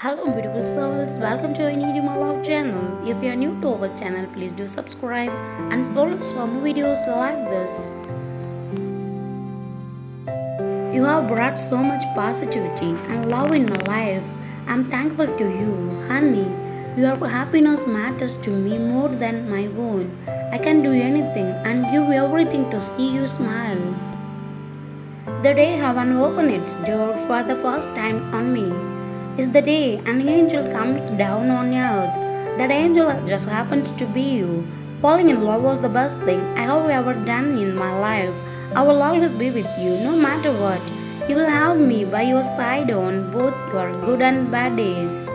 Hello beautiful souls, welcome to My Love channel. If you are new to our channel, please do subscribe and follow us for more videos like this. You have brought so much positivity and love in my life. I'm thankful to you, honey. Your happiness matters to me more than my own. I can do anything and give everything to see you smile. The day heaven opened its door for the first time on me is the day an angel comes down on earth. That angel just happens to be you. Falling in love was the best thing I have ever done in my life. I will always be with you no matter what. You will have me by your side on both your good and bad days.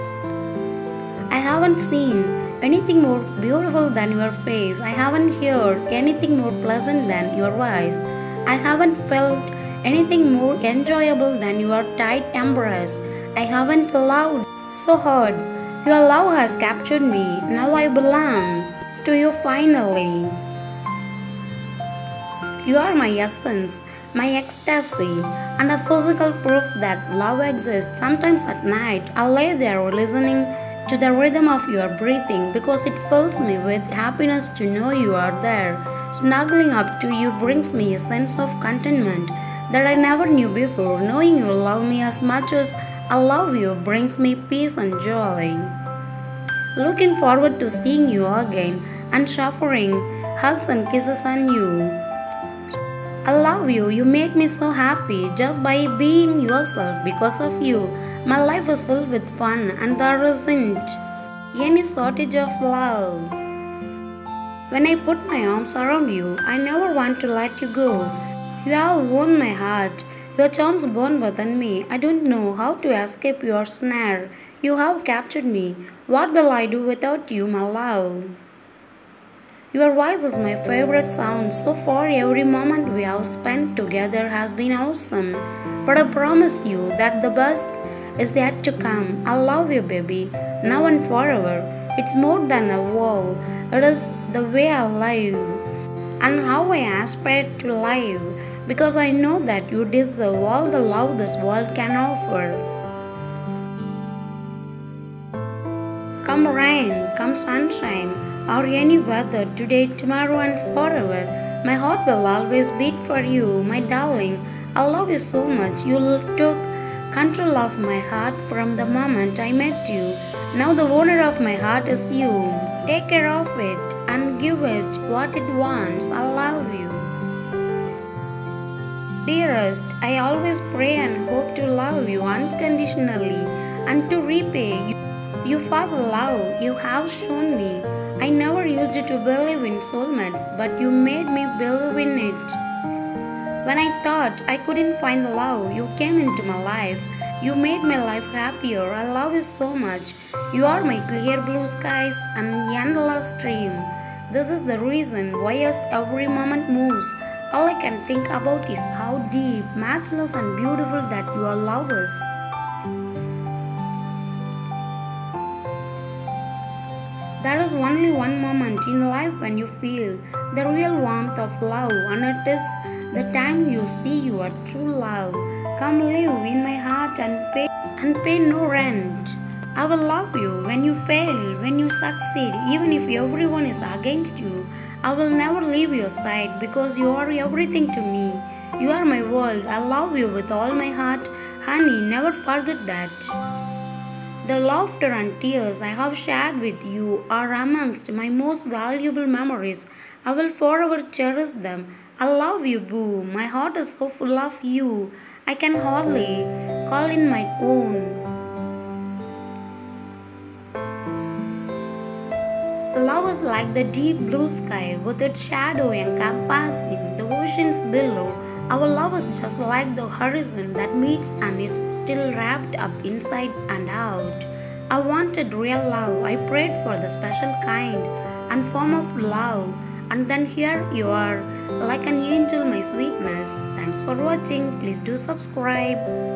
I haven't seen anything more beautiful than your face. I haven't heard anything more pleasant than your voice. I haven't felt anything more enjoyable than your tight embrace. I haven't loved so hard. Your love has captured me. Now I belong to you finally. You are my essence, my ecstasy, and a physical proof that love exists. Sometimes at night, I lay there listening to the rhythm of your breathing because it fills me with happiness to know you are there. Snuggling up to you brings me a sense of contentment that I never knew before. Knowing you love me as much as I love you brings me peace and joy. Looking forward to seeing you again and suffering hugs and kisses on you. I love you. You make me so happy just by being yourself. Because of you, my life is filled with fun and there isn't any shortage of love. When I put my arms around you, I never want to let you go. You have won my heart. Your charms burn within me. I don't know how to escape your snare. You have captured me. What will I do without you, my love? Your voice is my favorite sound. So far, every moment we have spent together has been awesome. But I promise you that the best is yet to come. I love you, baby, now and forever. It's more than a vow, it is the way I live and how I aspire to live because I know that you deserve all the love this world can offer. Come rain, come sunshine, or any weather today, tomorrow, and forever. My heart will always beat for you, my darling. I love you so much. You took control of my heart from the moment I met you. Now the owner of my heart is you. Take care of it and give it what it wants. I love you. Dearest, I always pray and hope to love you unconditionally and to repay you, you for the love you have shown me. I never used to believe in soulmates, but you made me believe in it. When I thought I couldn't find love, you came into my life. You made my life happier. I love you so much. You are my clear blue skies and endless stream. This is the reason why as every moment moves, all I can think about is how deep, matchless, and beautiful that your love is. There is only one moment in life when you feel the real warmth of love, and it is the time you see your true love. Come live in my heart and pay and pay no rent. I will love you when you fail, when you succeed, even if everyone is against you. I will never leave your side because you are everything to me. You are my world. I love you with all my heart. Honey, never forget that. The laughter and tears I have shared with you are amongst my most valuable memories. I will forever cherish them. I love you, Boo. My heart is so full of you. I can hardly call in my own. Is like the deep blue sky with its shadow encompassing the oceans below. Our love is just like the horizon that meets and is still wrapped up inside and out. I wanted real love. I prayed for the special kind and form of love. And then here you are, like an angel, my sweetness. Thanks for watching. Please do subscribe.